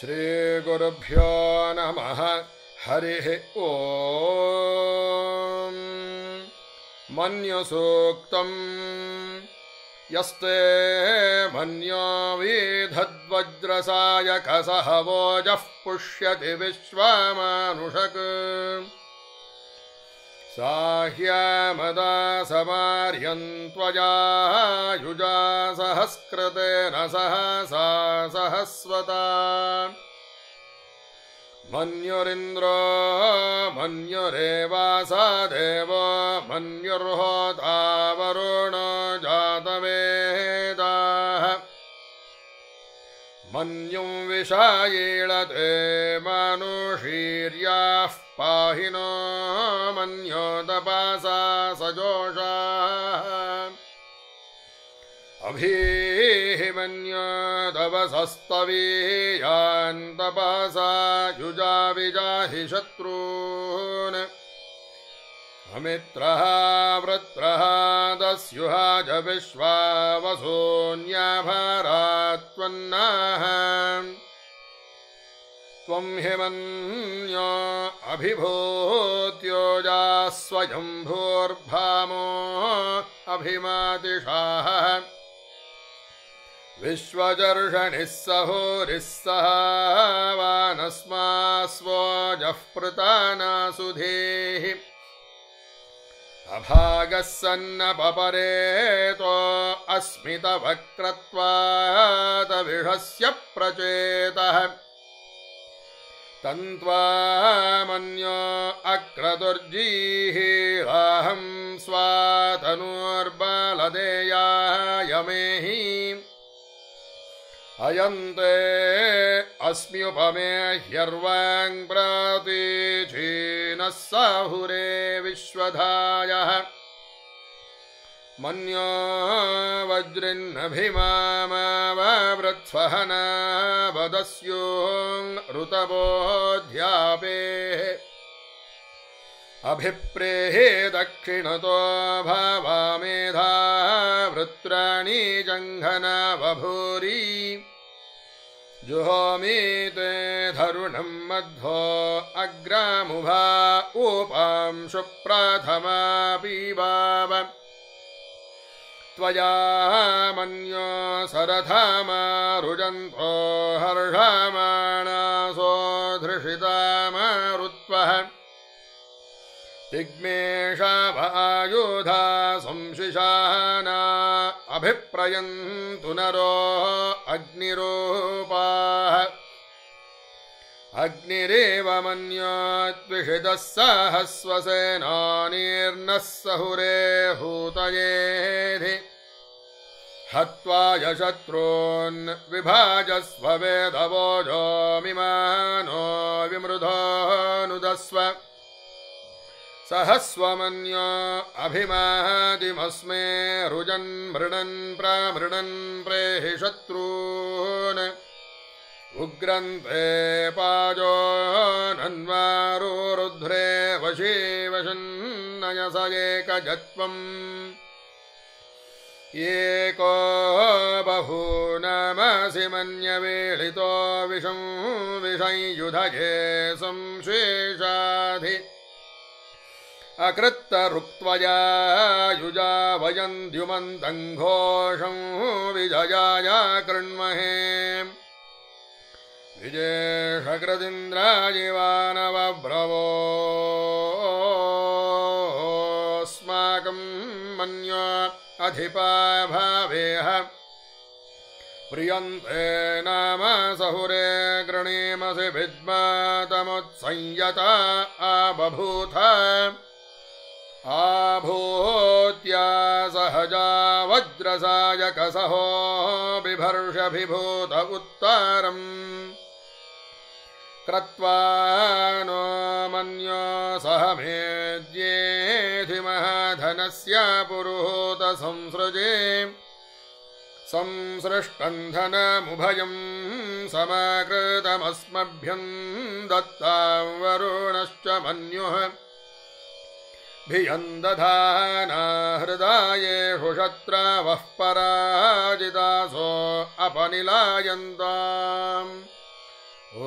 श्रीगुरुभ्यो नमः। हरिः ओ मन्युसूक्तम्। यस्ते मन्यो वीधद्वज्रसायकसह वोजः पुष्यति विश्वामानुषक् साह्यामदा समार्यन्त्वया युजा सहस्कृतेन सहसा सहस्वता। मन्युरिन्द्रो मन्युरेवासा देवो मन्युर्होता मन्युं विषायीळते मानुषीर्याः पाहि नो मन्योदपासा सजोषाः। अभीः मन्योदवसस्तवीयान्तपासा युजा विजाहि शत्रून् अमित्रः वृत्रः दस्युहा च विश्वावसून्याभारात्वन्नाः। त्वं हि मन्यो अभिभूत्योजा स्वयम्भूर्भामो अभिमातिषाः विश्वजर्षणिः सहोरिः सह वानस्मास्वोजः पृतानासुधेः अभागः सन्नपरेतो अस्मितवक्रत्वात विषस्य प्रचेतः तन्त्वा मन्यो अक्रतुर्जीः राहं अयन्ते अस्म्युपमे ह्यर्वाङ् प्रातीचीनः साहुरे विश्वधायः। मन्यो वज्रिन्नभिमामावृत्स्वहना वदस्योङ् ऋतबोऽध्यापेः अभिप्रेहे दक्षिणतो भावामेधा वृत्राणि जङ्घना बभूरि। जुहोमीते धरुणं मध्वो अग्रामुभा ऊपांशु प्रथमा पीबाव त्वया मन्यो सरथामारुजन्तो हर्षमाणासो धृषितामारुत्वः तिग्मेषावायुधा संशिशाना अभिप्रयन्तु नरो अग्निरूपाः। अग्निरेव मन्योद्विषितः सहस्वसेनानीर्नः सहुरे हूतयेधि। हत्वा यशत्रून् विभाजस्व वेदवोजोमिमानो विमृधोऽनुदस्व सहस्वमन्यो अभिमादिमस्मे रुजन् मृणन् प्रामृणन् प्रेहि शत्रून्। उग्रन्ते पाजो नन्वारो रुध्रे वशी वशन्नयस एकजत्वम्। एको बहूनमसि मन्यवेळितो विषं विषंयुधये संशेषाधि अकृत्तरुक्त्वया युजा वयन्द्युमन्तम् घोषं विजयाय कृण्महे विजेषकृदिन्द्राजिवानवब्रवोऽस्माकं मन्यो अधिपा भावेह प्रियन्ते नाम सहुरे गृणीमसि विद्मातमुत्संयता आबभूथ आभूत्या सहजा वज्रसायकसहो बिभर्षभिभूत उत्तारम्। क्रत्वा नो मन्यो सह मेद्येधि महाधनस्य पुरुहूत संसृजे। संसृष्टम् धनमुभयम् समाकृतमस्मभ्यम् दत्तां वरुणश्च मन्युः भियन्दधाना हृदायेषु शत्रावः अपनिलायन्ताम्। ओ